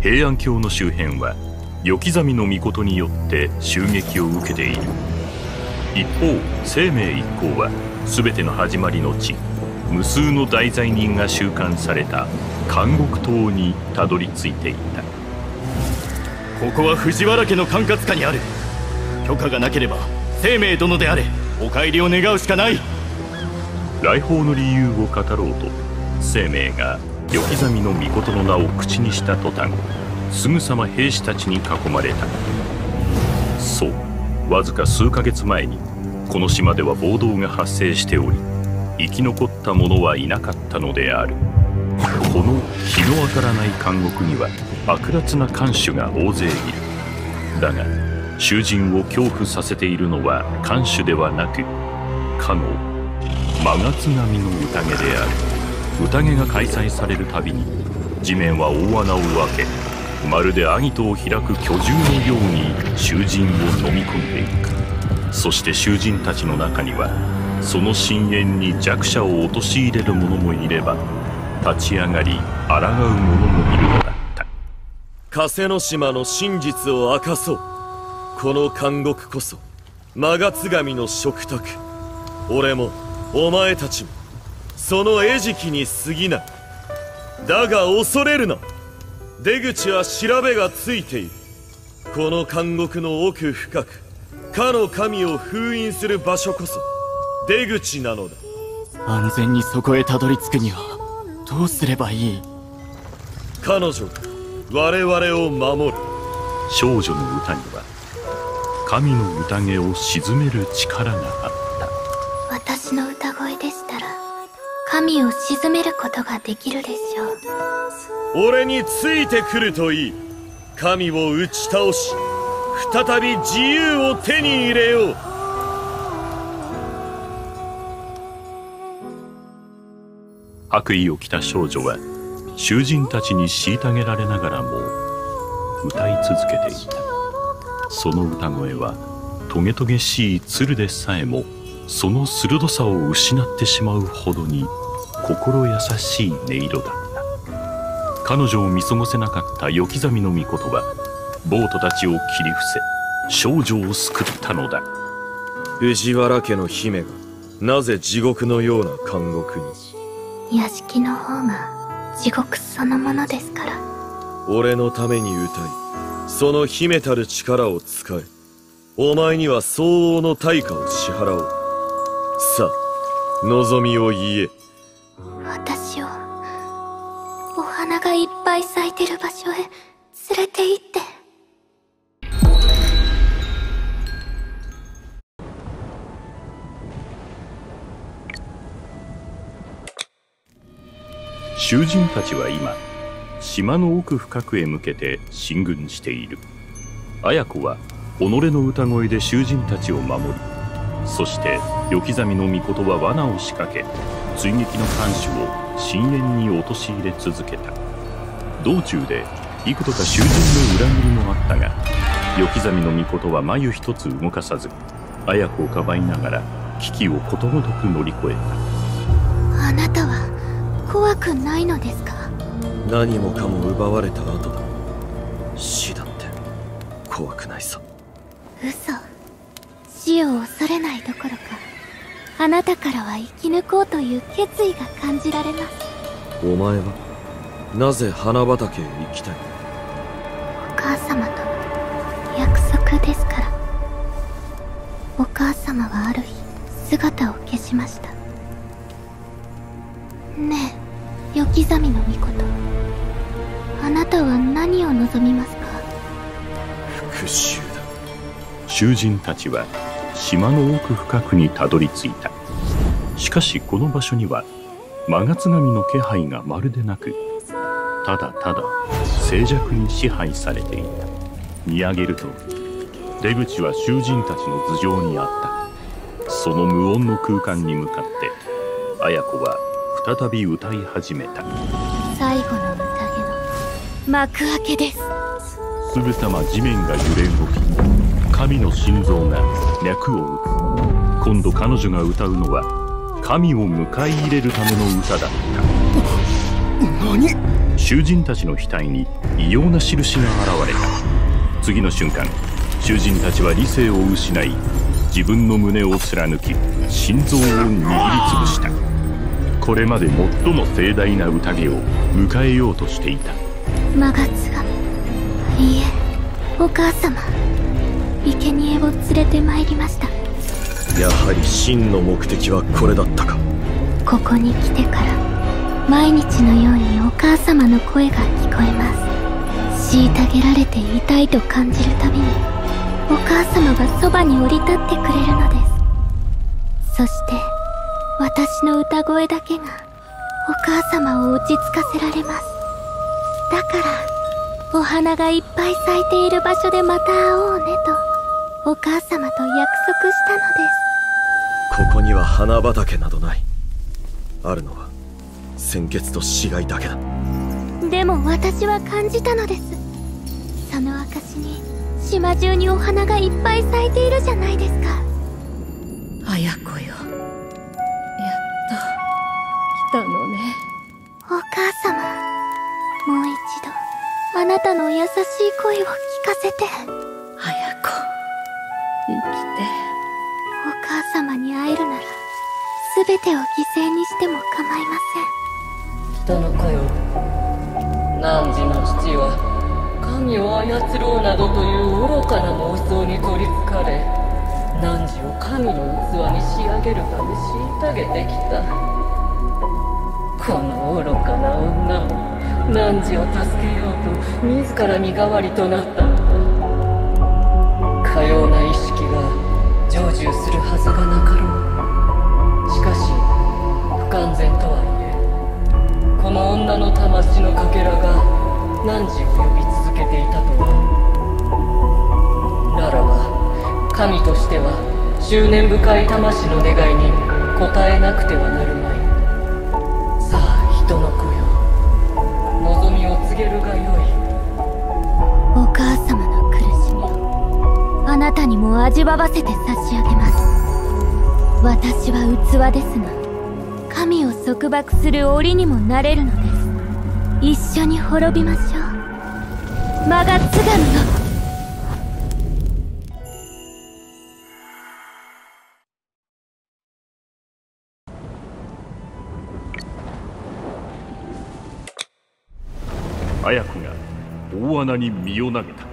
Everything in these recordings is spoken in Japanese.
平安京の周辺は与木みの命によって襲撃を受けている。一方生命一行は全ての始まりの地無数の大罪人が収監された監獄島にたどり着いていた。ここは藤原家の管轄下にある。許可がなければ生命殿であれお帰りを願うしかない。来訪の理由を語ろうと生命が与木みの命の名を口にした途端すぐさま兵士たちに囲まれた。そうわずか数ヶ月前にこの島では暴動が発生しており生き残った者はいなかったのである。この日の当たらない監獄には悪辣な看守が大勢いる。だが囚人を恐怖させているのは看守ではなくかの真夏並みの宴である。宴が開催されるたびに地面は大穴を開けまるでアギトを開く巨獣のように囚人を飲み込んでいく。そして囚人たちの中にはその深淵に弱者を陥れる者もいれば立ち上がり抗う者もいるのだった。加瀬の島の真実を明かそう。この監獄こそマガツガミの食卓。俺もお前たちもその餌食に過ぎな。いだが恐れるな。出口は調べがついている。この監獄の奥深くかの神を封印する場所こそ出口なのだ。安全にそこへたどり着くにはどうすればいい？彼女我々を守る。少女の歌には神の宴を鎮める力があった。私の歌声でした。ら神を鎮めることができるでしょう。俺についてくるといい。神を打ち倒し再び自由を手に入れよう。白衣を着た少女は囚人たちに虐げられながらも歌い続けていた。その歌声はトゲトゲしい鶴でさえもその鋭さを失ってしまうほどに心優しい音色だった。彼女を見過ごせなかった与木みの御事はボートたちを切り伏せ少女を救ったのだ。藤原家の姫がなぜ地獄のような監獄に？屋敷の方が地獄そのものですから。俺のために歌いその秘めたる力を使え。お前には相応の対価を支払おう。さあ望みを言え私をお花がいっぱい咲いてる場所へ連れて行って。囚人たちは今島の奥深くへ向けて進軍している。綾子は己の歌声で囚人たちを守りそして与木みの御事は罠を仕掛け追撃の看守を深淵に陥れ続けた。道中で幾度か囚人の裏切りもあったが与木みの御事は眉一つ動かさず綾子をかばいながら危機をことごとく乗り越えた。あなたは怖くないのですか？何もかも奪われた後だ。死だって怖くないさ。嘘。死を恐れないどころかあなたからは生き抜こうという決意が感じられます。お前はなぜ花畑へ行きたい？お母様と約束ですから。お母様はある日姿を消しました。ねえよきざみの御事。あなたは何を望みますか？復讐だ。囚人たちは島の奥深くにたどり着いたしかしこの場所には真月神の気配がまるでなくただただ静寂に支配されていた。見上げると出口は囚人たちの頭上にあった。その無音の空間に向かって綾子は再び歌い始めた。最後の宴の幕開けです。すぐさま地面が揺れ動き神の心臓が脈を打つ。今度彼女が歌うのは神を迎え入れるための歌だった。何？囚人たちの額に異様な印が現れた。次の瞬間囚人たちは理性を失い自分の胸を貫き心臓を握りつぶした。これまで最も盛大な宴を迎えようとしていた。マガツがいいえお母様。生贄を連れてまいりましたやはり真の目的はこれだったか。ここに来てから毎日のようにお母様の声が聞こえます。虐げられて痛いと感じるたびにお母様がそばに降り立ってくれるのです。そして私の歌声だけがお母様を落ち着かせられます。だからお花がいっぱい咲いている場所でまた会おうねと。お母様と約束したのです。ここには花畑などない。あるのは鮮血と死骸だけだ。でも私は感じたのです。その証に島中にお花がいっぱい咲いているじゃないですか。綾子よ。やっと来たのね。お母様もう一度あなたの優しい声を聞かせて。綾子てお母様に会えるなら全てを犠牲にしても構いません人の子よ汝の父は神を操ろうなどという愚かな妄想に取りつかれ汝を神の器に仕上げるため虐げてきたこの愚かな女も汝を助けようと自ら身代わりとなったのするはずがなかろうしかし不完全とはいえこの女の魂のかけらが汝を呼び続けていたとは。ならば神としては執念深い魂の願いに応えなくてはなるまい。なたにも味わわせて差し上げます。私は器ですが神を束縛する檻にもなれるのです。一緒に滅びましょう。マガツガミの綾子が大穴に身を投げた。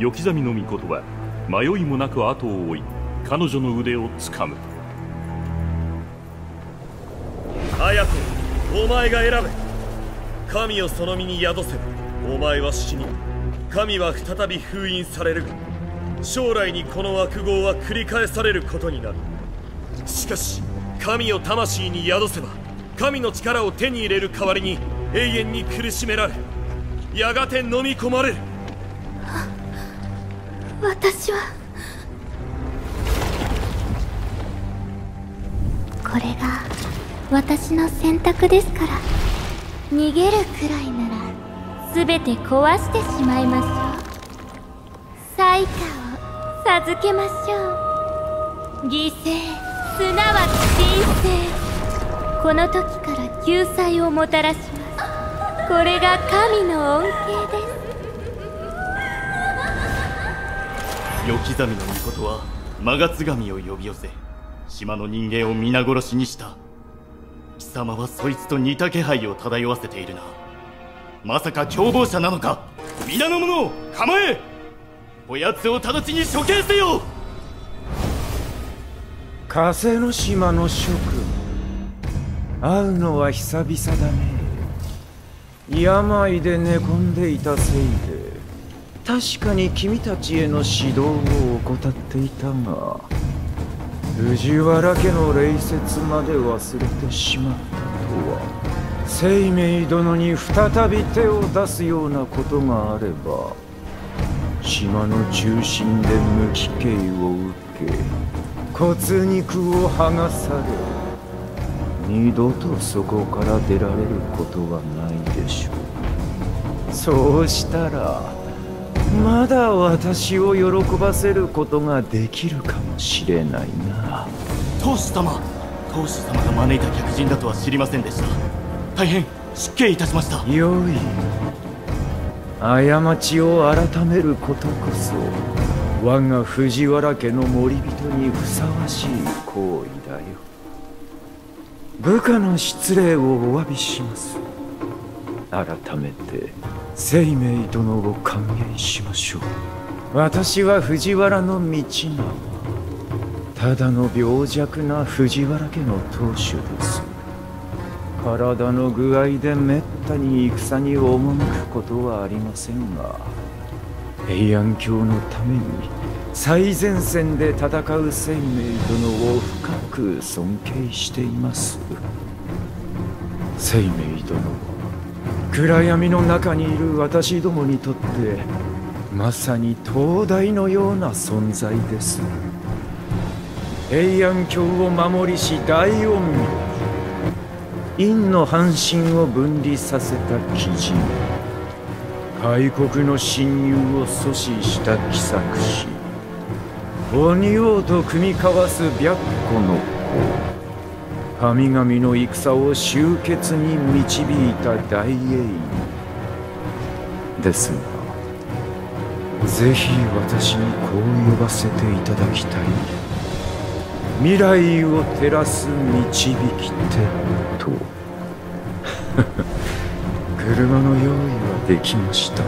よきざみの御事は迷いもなく後を追い彼女の腕をつかむ。綾子お前が選べ。神をその身に宿せばお前は死に神は再び封印されるが将来にこの悪号は繰り返されることになる。しかし神を魂に宿せば神の力を手に入れる代わりに永遠に苦しめられやがて飲み込まれる。私は。これが私の選択ですから。逃げるくらいなら全て壊してしまいましょう。災禍を授けましょう。犠牲すなわち人生この時から救済をもたらします。これが神の恩恵です。よきざみの御事はマガツガミを呼び寄せ島の人間を皆殺しにした。貴様はそいつと似た気配を漂わせているな。まさか共謀者なのか。皆の者を構え。おやつを直ちに処刑せよ。火星の島の諸君会うのは久々だね。病で寝込んでいたせいで。確かに君たちへの指導を怠っていたが藤原家の礼節まで忘れてしまったとは生命殿に再び手を出すようなことがあれば島の中心で無期刑を受け骨肉を剥がされ二度とそこから出られることはないでしょう。そうしたらまだ私を喜ばせることができるかもしれないな。当主様。当主様が招いた客人だとは知りませんでした。大変失敬いたしました。よい過ちを改めることこそ我が藤原家の森人にふさわしい行為だよ。部下の失礼をお詫びします。改めて生命殿を歓迎しましょう。私は藤原の道長ただの病弱な藤原家の当主です。体の具合でめったに戦に赴くことはありませんが平安京のために最前線で戦う生命殿を深く尊敬しています。生命殿暗闇の中にいる私どもにとってまさに灯台のような存在です。平安京を守りし大陰陽陰の半身を分離させた鬼人。開国の侵入を阻止した奇策師。鬼王と組み交わす白虎の子。神々の戦を終結に導いた大英雄ですがぜひ私にこう呼ばせていただきたい。未来を照らす導き手と。車の用意はできました。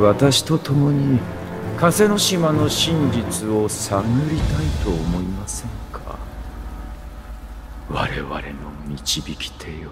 私と共に風の島の真実を探りたいと思いません我々の導き手よ。